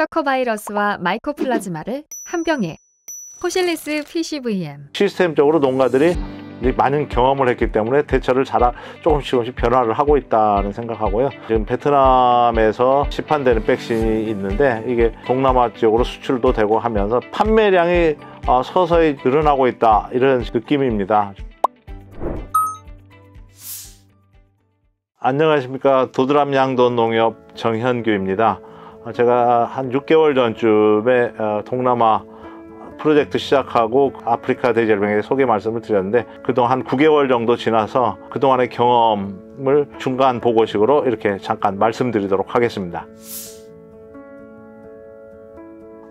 서커바이러스와 마이코플라즈마를 한 병에 Porcilis PCV M 시스템적으로 농가들이 많은 경험을 했기 때문에 대처를 잘 조금씩 조금씩 변화를 하고 있다는 생각하고요. 지금 베트남에서 시판되는 백신이 있는데 이게 동남아 지역으로 수출도 되고 하면서 판매량이 어, 서서히 늘어나고 있다 이런 느낌입니다. 안녕하십니까 도드람 양돈 농협 정현규입니다. 어, 제가 한 6개월 전쯤에 어, 동남아 프로젝트 시작하고 아프리카 돼지열병에 소개 말씀을 드렸는데 그동안 한 9개월 정도 지나서 그동안의 경험을 중간 보고식으로 이렇게 잠깐 말씀드리도록 하겠습니다.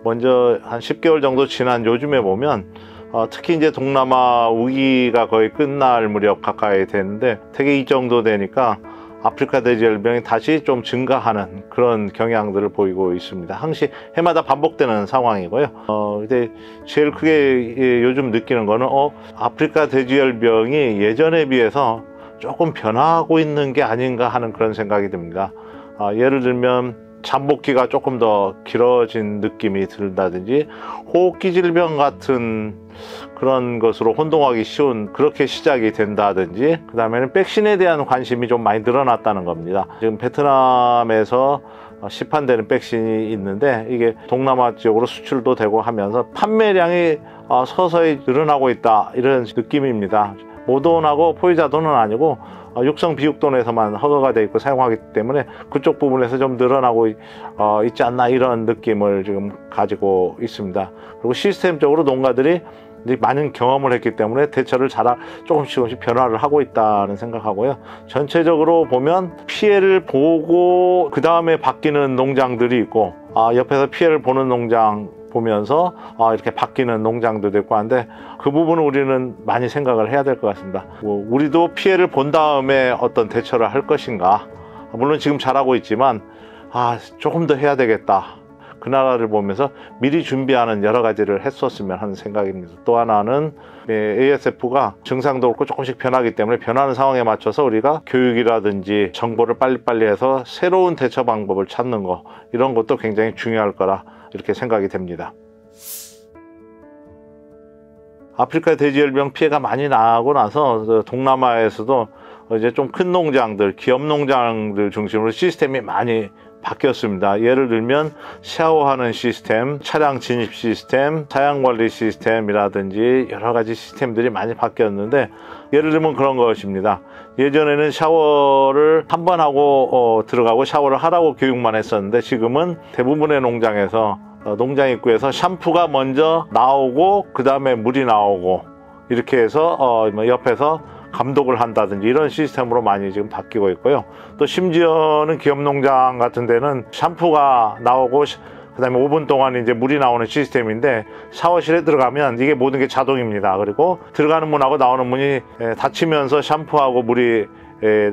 먼저 한 10개월 정도 지난 요즘에 보면 어, 특히 이제 동남아 우기가 거의 끝날 무렵 가까이 되는데 되게 이 정도 되니까 아프리카 돼지 열병이 다시 좀 증가하는 그런 경향들을 보이고 있습니다. 항시 해마다 반복되는 상황이고요. 어, 근데 제일 크게 예, 요즘 느끼는 거는 어, 아프리카 돼지 열병이 예전에 비해서 조금 변화하고 있는 게 아닌가 하는 그런 생각이 듭니다. 어, 예를 들면 잠복기가 조금 더 길어진 느낌이 든다든지 호흡기 질병 같은 그런 것으로 혼동하기 쉬운 그렇게 시작이 된다든지 그 다음에는 백신에 대한 관심이 좀 많이 늘어났다는 겁니다. 지금 베트남에서 시판되는 백신이 있는데 이게 동남아 지역으로 수출도 되고 하면서 판매량이 어, 서서히 늘어나고 있다. 이런 느낌입니다. 모던하고 포이자돈은 아니고 어, 육성 비육돈에서만 허가가 돼 있고 사용하기 때문에 그쪽 부분에서 좀 늘어나고 어, 있지 않나 이런 느낌을 지금 가지고 있습니다. 그리고 시스템적으로 농가들이 많은 경험을 했기 때문에 대처를 잘 조금씩 조금씩 변화를 하고 있다는 생각하고요. 전체적으로 보면 피해를 보고 그 다음에 바뀌는 농장들이 있고 아, 옆에서 피해를 보는 농장 보면서 아, 이렇게 바뀌는 농장도 있고 한데 그 부분은 우리는 많이 생각을 해야 될 것 같습니다. 뭐 우리도 피해를 본 다음에 어떤 대처를 할 것인가 물론 지금 잘하고 있지만 아, 조금 더 해야 되겠다. 그 나라를 보면서 미리 준비하는 여러 가지를 했었으면 하는 생각입니다. 또 하나는 ASF가 증상도 그렇고 조금씩 변하기 때문에 변하는 상황에 맞춰서 우리가 교육이라든지 정보를 빨리빨리 해서 새로운 대처 방법을 찾는 거 이런 것도 굉장히 중요할 거라 이렇게 생각이 됩니다. 아프리카 돼지열병 피해가 많이 나고 나서 동남아에서도 이제 좀 큰 농장들, 기업 농장들 중심으로 시스템이 많이 바뀌었습니다. 예를 들면 샤워하는 시스템, 차량 진입 시스템, 차량 관리 시스템이라든지 여러 가지 시스템들이 많이 바뀌었는데 예를 들면 그런 것입니다. 예전에는 샤워를 한 번 하고 어, 들어가고 샤워를 하라고 교육만 했었는데 지금은 대부분의 농장에서 어, 농장 입구에서 샴푸가 먼저 나오고 그 다음에 물이 나오고 이렇게 해서 어, 뭐 옆에서 감독을 한다든지 이런 시스템으로 많이 지금 바뀌고 있고요. 또 심지어는 기업 농장 같은 데는 샴푸가 나오고 그 다음에 5분 동안 이제 물이 나오는 시스템인데 샤워실에 들어가면 이게 모든 게 자동입니다. 그리고 들어가는 문하고 나오는 문이 닫히면서 샴푸하고 물이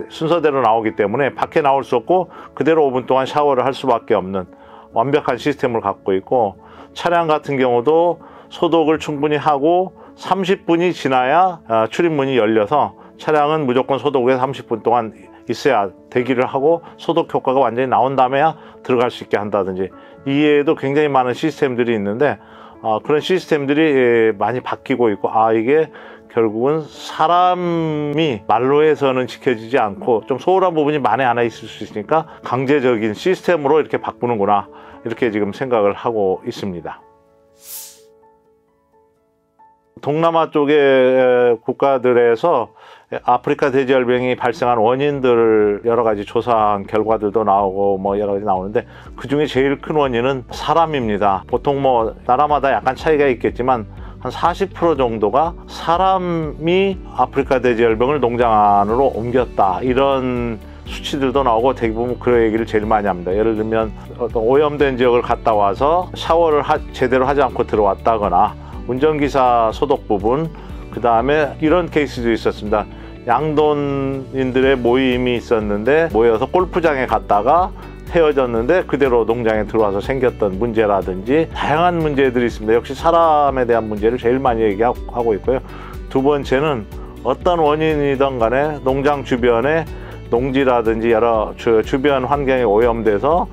순서대로 나오기 때문에 밖에 나올 수 없고 그대로 5분 동안 샤워를 할 수밖에 없는 완벽한 시스템을 갖고 있고 차량 같은 경우도 소독을 충분히 하고 30분이 지나야 어, 출입문이 열려서 차량은 무조건 소독에 30분 동안 있어야 대기를 하고 소독 효과가 완전히 나온 다음에야 들어갈 수 있게 한다든지 이외에도 굉장히 많은 시스템들이 있는데 어, 그런 시스템들이 예, 많이 바뀌고 있고 아 이게 결국은 사람이 말로 해서는 지켜지지 않고 좀 소홀한 부분이 많이 하나 있을 수 있으니까 강제적인 시스템으로 이렇게 바꾸는구나 이렇게 지금 생각을 하고 있습니다. 동남아 쪽의 국가들에서 아프리카 돼지열병이 발생한 원인들을 여러 가지 조사한 결과들도 나오고 뭐 여러 가지 나오는데 그 중에 제일 큰 원인은 사람입니다. 보통 뭐 나라마다 약간 차이가 있겠지만 한 40% 정도가 사람이 아프리카 돼지열병을 농장 안으로 옮겼다 이런 수치들도 나오고 대부분 그런 얘기를 제일 많이 합니다. 예를 들면 어떤 오염된 지역을 갔다 와서 샤워를 하, 제대로 하지 않고 들어왔다거나 운전기사 소독 부분 그 다음에 이런 케이스도 있었습니다. 양돈인들의 모임이 있었는데 모여서 골프장에 갔다가 헤어졌는데 그대로 농장에 들어와서 생겼던 문제라든지 다양한 문제들이 있습니다. 역시 사람에 대한 문제를 제일 많이 얘기하고 있고요. 두 번째는 어떤 원인이든 간에 농장 주변에 농지라든지 여러 주, 주변 환경이 오염돼서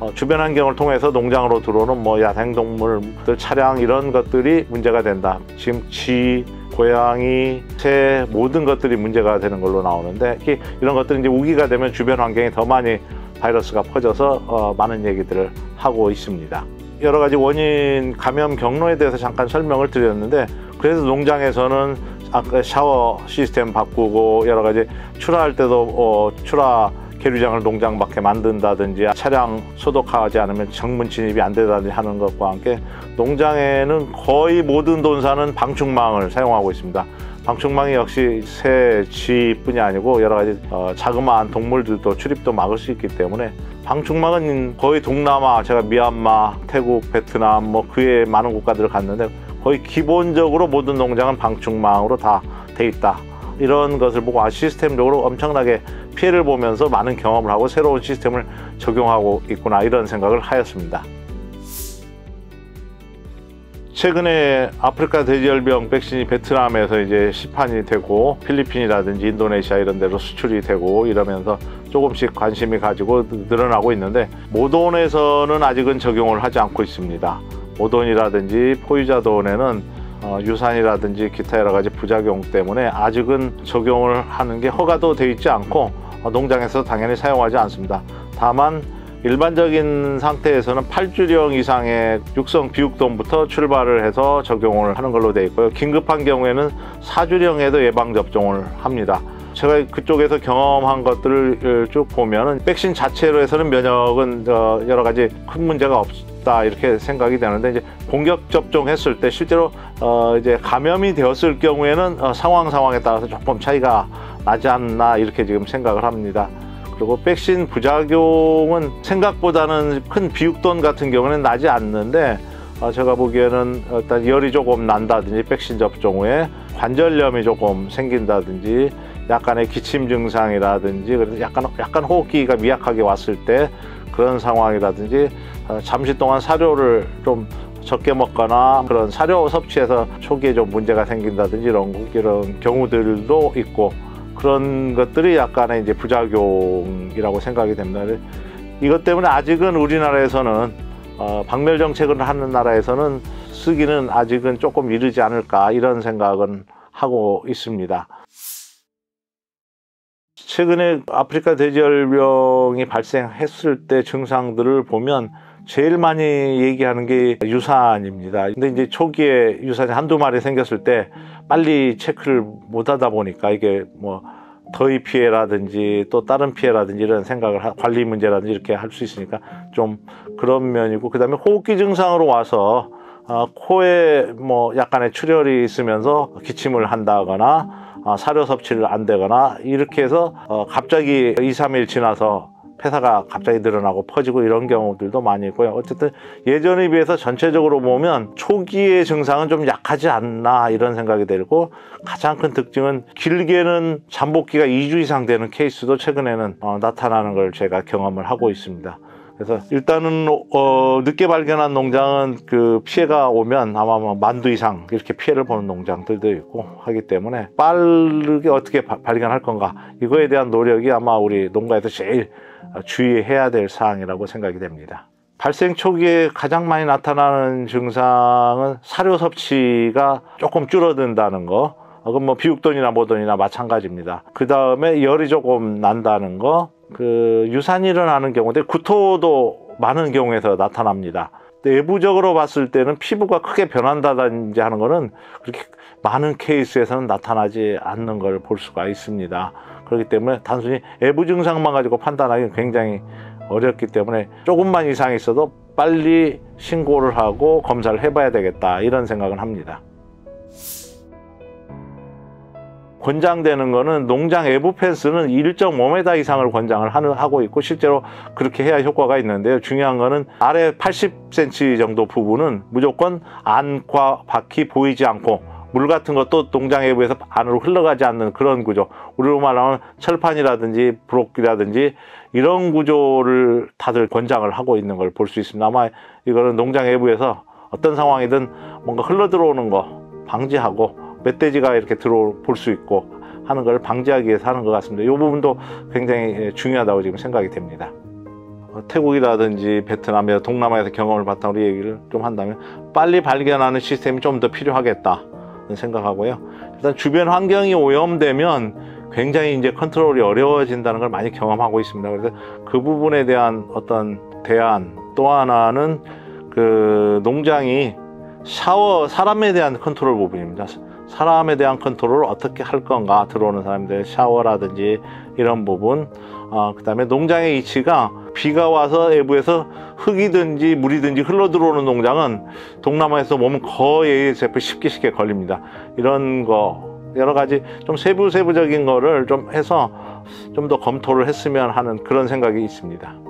어, 주변 환경을 통해서 농장으로 들어오는 뭐 야생동물들 차량 이런 것들이 문제가 된다. 지금 쥐, 고양이, 새 모든 것들이 문제가 되는 걸로 나오는데 특히 이런 것들이 이제 우기가 되면 주변 환경에 더 많이 바이러스가 퍼져서 어, 많은 얘기들을 하고 있습니다. 여러 가지 원인 감염 경로에 대해서 잠깐 설명을 드렸는데 그래서 농장에서는 아까 샤워 시스템 바꾸고 여러 가지 출하할 때도 어, 출하 계류장을 농장 밖에 만든다든지 차량 소독하지 않으면 정문 진입이 안 되다든지 하는 것과 함께 농장에는 거의 모든 돈사는 방충망을 사용하고 있습니다. 방충망이 역시 새, 쥐뿐이 아니고 여러 가지 어, 자그마한 동물들도 출입도 막을 수 있기 때문에 방충망은 거의 동남아, 제가 미얀마, 태국, 베트남 뭐 그에 많은 국가들을 갔는데 거의 기본적으로 모든 농장은 방충망으로 다 돼 있다. 이런 것을 보고 아 시스템적으로 엄청나게 피해를 보면서 많은 경험을 하고 새로운 시스템을 적용하고 있구나 이런 생각을 하였습니다. 최근에 아프리카 돼지열병 백신이 베트남에서 이제 시판이 되고 필리핀이라든지 인도네시아 이런 데로 수출이 되고 이러면서 조금씩 관심이 가지고 늘어나고 있는데 모돈에서는 아직은 적용을 하지 않고 있습니다. 모돈이라든지 포유자돈에는 어, 유산이라든지 기타 여러 가지 부작용 때문에 아직은 적용을 하는 게 허가도 돼 있지 않고 어, 농장에서 당연히 사용하지 않습니다. 다만 일반적인 상태에서는 8주령 이상의 육성 비육돈부터 출발을 해서 적용을 하는 걸로 되어 있고요. 긴급한 경우에는 4주령에도 예방 접종을 합니다. 제가 그쪽에서 경험한 것들을 쭉 보면은 백신 자체로 해서는 면역은 어, 여러 가지 큰 문제가 없 다 이렇게 생각이 되는데 이제 공격 접종했을 때 실제로 어 이제 감염이 되었을 경우에는 어 상황 상황에 따라서 조금 차이가 나지 않나 이렇게 지금 생각을 합니다. 그리고 백신 부작용은 생각보다는 큰 비육돈 같은 경우는 나지 않는데 어, 제가 보기에는 일단 열이 조금 난다든지 백신 접종 후에 관절염이 조금 생긴다든지 약간의 기침 증상이라든지 그래서 약간 약간 호흡기가 미약하게 왔을 때 그런 상황이라든지 어, 잠시 동안 사료를 좀 적게 먹거나 그런 사료 섭취에서 초기에 좀 문제가 생긴다든지 이런 이런 경우들도 있고 그런 것들이 약간의 이제 부작용이라고 생각이 됩니다. 이것 때문에 아직은 우리나라에서는 어, 박멸 정책을 하는 나라에서는 쓰기는 아직은 조금 이르지 않을까 이런 생각은 하고 있습니다. 최근에 아프리카 돼지열병이 발생했을 때 증상들을 보면 제일 많이 얘기하는 게 유산입니다. 근데 이제 초기에 유산이 한두 마리 생겼을 때 빨리 체크를 못 하다 보니까 이게 뭐 더위 피해라든지 또 다른 피해라든지 이런 생각을 하, 관리 문제라든지 이렇게 할 수 있으니까 좀 그런 면이고 그다음에 호흡기 증상으로 와서 어, 코에 뭐 약간의 출혈이 있으면서 기침을 한다거나 어, 사료 섭취를 안 되거나 이렇게 해서 어, 갑자기 2, 3일 지나서 폐사가 갑자기 늘어나고 퍼지고 이런 경우들도 많이 있고요. 어쨌든 예전에 비해서 전체적으로 보면 초기의 증상은 좀 약하지 않나 이런 생각이 들고 가장 큰 특징은 길게는 잠복기가 2주 이상 되는 케이스도 최근에는 어, 나타나는 걸 제가 경험을 하고 있습니다. 그래서 일단은 어, 늦게 발견한 농장은 그 피해가 오면 아마 뭐 만두 이상 이렇게 피해를 보는 농장들도 있고 하기 때문에 빠르게 어떻게 바, 발견할 건가 이거에 대한 노력이 아마 우리 농가에서 제일 주의해야 될 사항이라고 생각이 됩니다. 발생 초기에 가장 많이 나타나는 증상은 사료 섭취가 조금 줄어든다는 거. 그건 뭐 비육돈이나 모돈이나 마찬가지입니다. 그 다음에 열이 조금 난다는 거, 그 유산이 일어나는 경우인데 구토도 많은 경우에서 나타납니다. 내부적으로 봤을 때는 피부가 크게 변한다든지 하는 거는 그렇게 많은 케이스에서는 나타나지 않는 걸 볼 수가 있습니다. 그렇기 때문에 단순히 외부 증상만 가지고 판단하기는 굉장히 어렵기 때문에 조금만 이상이 있어도 빨리 신고를 하고 검사를 해봐야 되겠다 이런 생각은 합니다. 권장되는 거는 농장 외부 펜스는 1.5m 이상을 권장을 하고 있고 실제로 그렇게 해야 효과가 있는데요. 중요한 거는 아래 80cm 정도 부분은 무조건 안과 밖이 보이지 않고 물 같은 것도 농장 외부에서 안으로 흘러가지 않는 그런 구조. 우리로 말하면 철판이라든지 브로끼라든지 이런 구조를 다들 권장을 하고 있는 걸 볼 수 있습니다. 아마 이거는 농장 외부에서 어떤 상황이든 뭔가 흘러 들어오는 거 방지하고 멧돼지가 이렇게 들어볼 수 있고 하는 걸 방지하기 위해서 하는 것 같습니다. 이 부분도 굉장히 중요하다고 지금 생각이 됩니다. 태국이라든지 베트남이나 동남아에서 경험을 바탕으로 얘기를 좀 한다면 빨리 발견하는 시스템이 좀 더 필요하겠다 생각하고요. 일단 주변 환경이 오염되면 굉장히 이제 컨트롤이 어려워진다는 걸 많이 경험하고 있습니다. 그래서 그 부분에 대한 어떤 대안 또 하나는 그 농장이 샤워 사람에 대한 컨트롤 부분입니다. 사람에 대한 컨트롤을 어떻게 할 건가 들어오는 사람들 샤워라든지 이런 부분. 어, 그 다음에 농장의 위치가 비가 와서 외부에서 흙이든지 물이든지 흘러 들어오는 농장은 동남아에서 몸은 거의 제프 쉽게 쉽게 걸립니다. 이런 거 여러 가지 좀 세부 세부적인 거를 좀 해서 좀 더 검토를 했으면 하는 그런 생각이 있습니다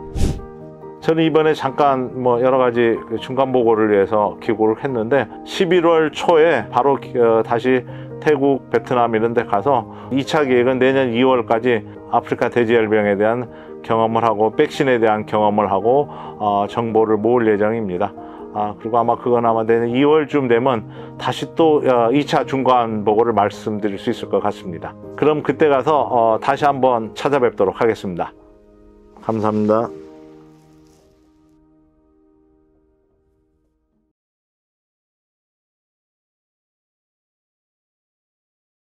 저는 이번에 잠깐 뭐 여러 가지 그 중간 보고를 위해서 기고를 했는데 11월 초에 바로 어, 다시 태국, 베트남 이런 데 가서 2차 계획은 내년 2월까지 아프리카 돼지열병에 대한 경험을 하고 백신에 대한 경험을 하고 어, 정보를 모을 예정입니다. 아, 그리고 아마 그건 아마 내년 2월쯤 되면 다시 또 어, 2차 중간 보고를 말씀드릴 수 있을 것 같습니다. 그럼 그때 가서 어, 다시 한번 찾아뵙도록 하겠습니다. 감사합니다.